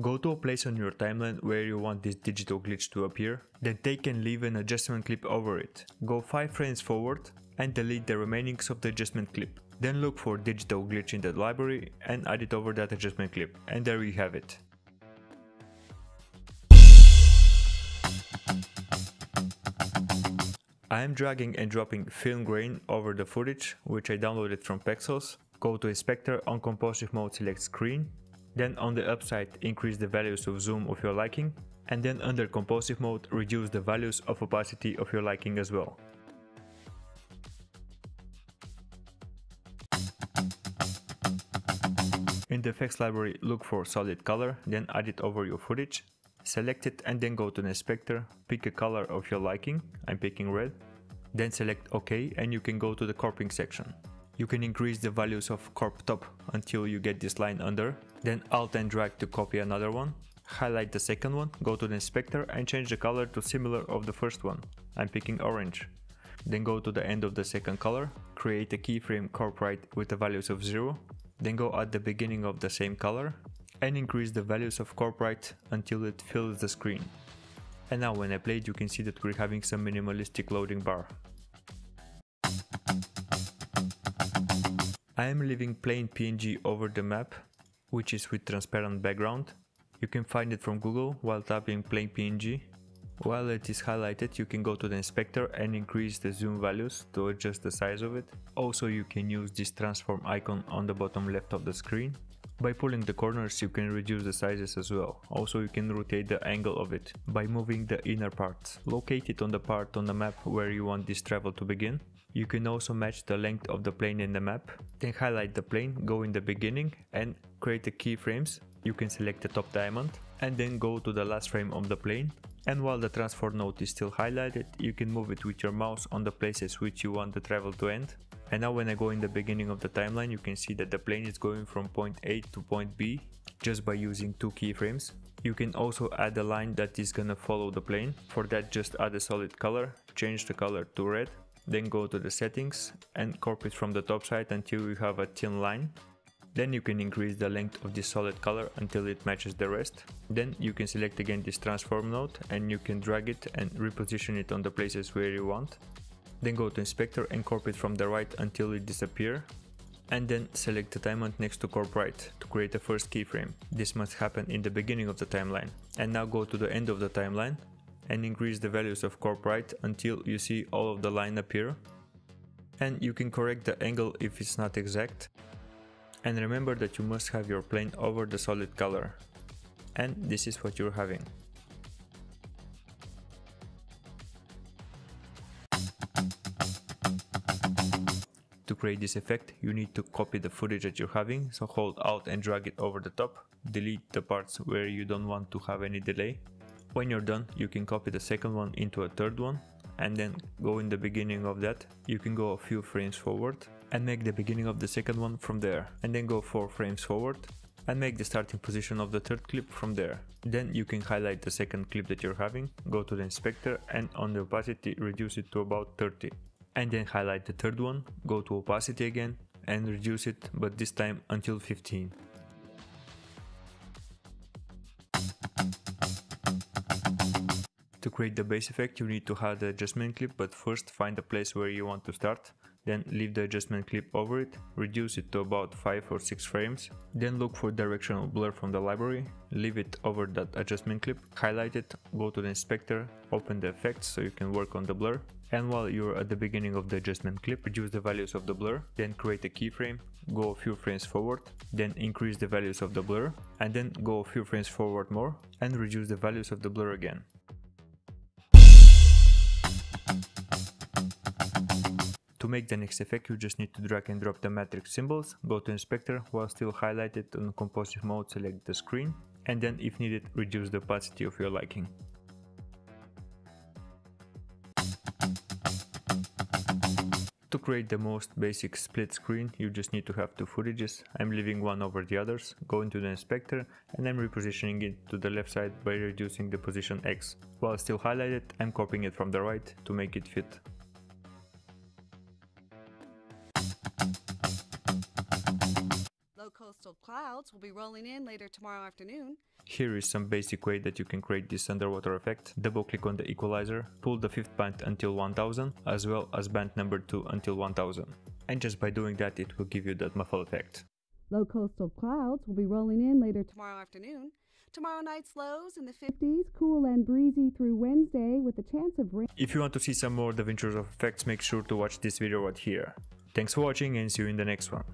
Go to a place on your timeline where you want this digital glitch to appear, then take and leave an adjustment clip over it. Go 5 frames forward and delete the remainings of the adjustment clip. Then look for digital glitch in the library and add it over that adjustment clip. And there we have it. I am dragging and dropping film grain over the footage, which I downloaded from Pexels. Go to inspector on compositive mode select screen, then on the upside increase the values of zoom of your liking, and then under compositive mode reduce the values of opacity of your liking as well. In the effects library look for solid color, then add it over your footage Select it and then go to the inspector, pick a color of your liking, I'm picking red, then select OK and you can go to the corping section. You can increase the values of corp top until you get this line under, then alt and drag to copy another one, highlight the second one, go to the inspector and change the color to similar of the first one, I'm picking orange. Then go to the end of the second color, create a keyframe corp right with the values of 0, then go at the beginning of the same color, and increase the values of corp right until it fills the screen. And now when I play you can see that we're having some minimalistic loading bar. I am leaving plane PNG over the map, which is with transparent background. You can find it from Google while typing plane PNG. While it is highlighted, you can go to the inspector and increase the zoom values to adjust the size of it. Also, you can use this transform icon on the bottom left of the screen by pulling the corners you can reduce the sizes as well. Also you can rotate the angle of it by moving the inner parts. Locate it on the part on the map where you want this travel to begin. You can also match the length of the plane in the map. Then highlight the plane, go in the beginning and create the keyframes. You can select the top diamond and then go to the last frame of the plane. And while the transform node is still highlighted, you can move it with your mouse on the places which you want the travel to end and now when I go in the beginning of the timeline, you can see that the plane is going from point A to point B just by using two keyframes. You can also add a line that is gonna follow the plane. For that just add a solid color, change the color to red, then go to the settings and corp it from the top side until you have a thin line. Then you can increase the length of this solid color until it matches the rest. Then you can select again this transform node and you can drag it and reposition it on the places where you want. Then go to inspector and corp it from the right until it disappear. And then select the diamond next to corp right to create the first keyframe. This must happen in the beginning of the timeline. And now go to the end of the timeline and increase the values of corp right until you see all of the line appear. And you can correct the angle if it's not exact. And remember that you must have your plane over the solid color. And this is what you're having. To create this effect, you need to copy the footage that you're having, so hold Alt and drag it over the top, delete the parts where you don't want to have any delay. When you're done, you can copy the second one into a third one, and then go in the beginning of that, you can go a few frames forward, and make the beginning of the second one from there, and then go 4 frames forward, and make the starting position of the third clip from there. Then you can highlight the second clip that you're having, go to the inspector and on the opacity reduce it to about 30 and then highlight the third one, go to opacity again and reduce it but this time until 15. Create the bass effect you need to have the adjustment clip but first find the place where you want to start then leave the adjustment clip over it, reduce it to about 5 or 6 frames, then look for directional blur from the library, leave it over that adjustment clip, highlight it, go to the inspector, open the effects so you can work on the blur, and while you're at the beginning of the adjustment clip, reduce the values of the blur, then create a keyframe, go a few frames forward, then increase the values of the blur, and then go a few frames forward more, and reduce the values of the blur again. Make the next effect you just need to drag and drop the matrix symbols, go to inspector while still highlighted on compositive mode select the screen and then if needed reduce the opacity of your liking. To create the most basic split screen you just need to have two footages, I'm leaving one over the others, go into the inspector and I'm repositioning it to the left side by reducing the position X. While still highlighted I'm copying it from the right to make it fit. Coastal clouds will be rolling in later tomorrow afternoon. Here is some basic way that you can create this underwater effect. Double click on the equalizer, pull the fifth band until 1000 as well as band number 2 until 1000. And just by doing that it will give you that muffle effect. Low coastal clouds will be rolling in later tomorrow afternoon. Tomorrow night's lows in the 50s, cool and breezy through Wednesday with a chance of rain. If you want to see some more DaVinci Resolve effects, make sure to watch this video right here. Thanks for watching and see you in the next one.